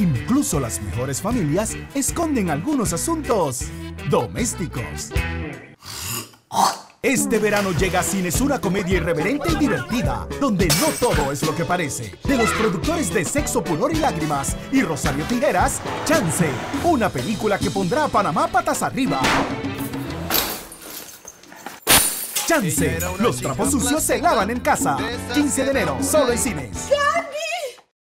Incluso las mejores familias esconden algunos asuntos domésticos. Este verano llega a Cines una comedia irreverente y divertida, donde no todo es lo que parece. De los productores de Sexo, Pudor y Lágrimas y Rosario Tijeras, Chance, una película que pondrá a Panamá patas arriba. Chance, los trapos sucios se lavan en casa. 15 de enero, solo en cines.